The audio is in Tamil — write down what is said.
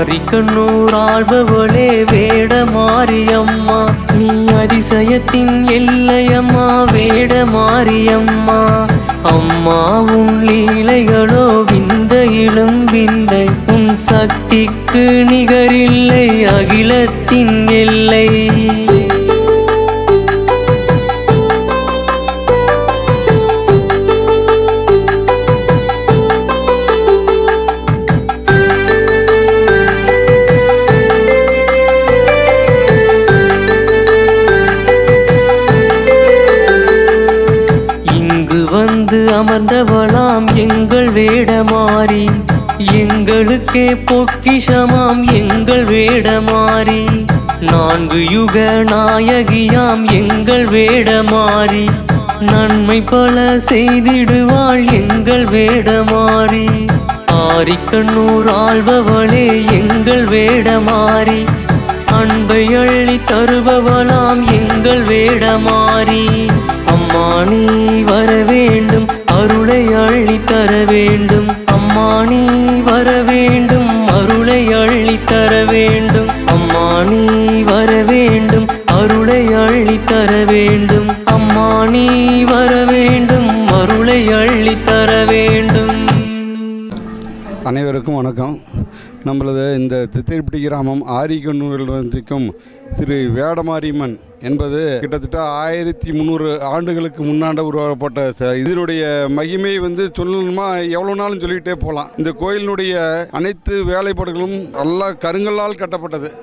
ஆரிக்கண்ணூர் ஆள்பவளே வேட மாரியம்மா நீ அதிசயத்தின் எல்லையம்மா வேட மாரியம்மா அம்மா உன் லீலைகளோ விந்த இளும் விந்தை. உன் சக்திக்கு நிகரில்லை அகிலத்தின் எல்லை. அமர்ந்தவளாம் எங்கள் வேடமாறி. எங்களுக்கே பொக்கிஷமாம் எங்கள் வேடமாறி. நான்கு யுக நாயகியாம் எங்கள் வேடமாறி. நன்மை பல செய்திடுவாள் எங்கள் வேடமாறி. ஆரிக்கண்ணூர் ஆள்பவளே எங்கள் வேடமாறி. அன்பை அள்ளி தருபவளாம் எங்கள் வேடமாறி. வேண்டும். அம்மா நீ வர வேண்டும். அருளை அள்ளி தர வேண்டும். அம்மா நீ வர வேண்டும். அருளை அள்ளி தர வேண்டும். அம்மா நீ வர வேண்டும். அருளை அள்ளி தர வேண்டும். அனைவருக்கும் வணக்கம். நம்மளது இந்த தித்திரிப்பட்டி கிராமம் ஆரிக்கண்ணூரில் வந்திருக்கும் திரு வேடமாரியம்மன் என்பது கிட்டத்தட்ட ஆயிரத்தி முந்நூறு ஆண்டுகளுக்கு முன்னாண்ட உருவாக்கப்பட்ட ச- இதனுடைய மகிமை வந்து சொல்லணுமா? எவ்வளோ நாளும் சொல்லிக்கிட்டே போகலாம். இந்த கோயிலினுடைய அனைத்து வேலைப்பாடுகளும் நல்லா கருங்கல்லால் கட்டப்பட்டது.